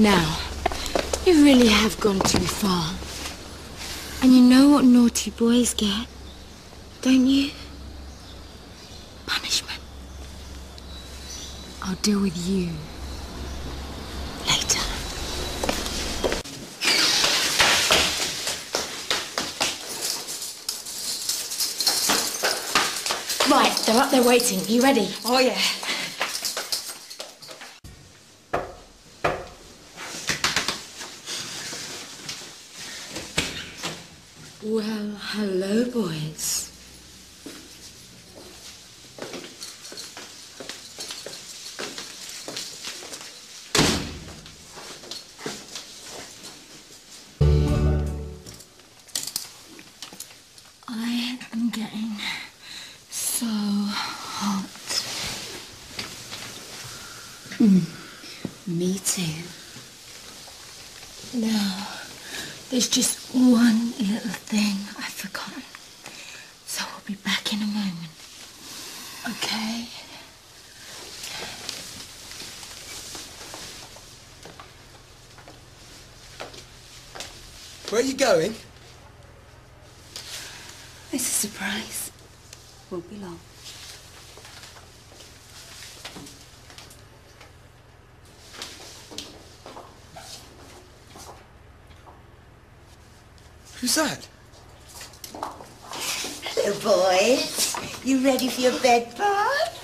Now, you really have gone too far. And you know what naughty boys get, don't you? Punishment. I'll deal with you later. Right, they're up there waiting. You ready? Oh, yeah. Well, hello, boys. I am getting so hot. Hmm. Me too. Now, there's just one little thing I've forgotten. So I'll be back in a moment. Okay? Where are you going? It's a surprise. Won't be long. Who's that? Hello, boys. You ready for your bed bath?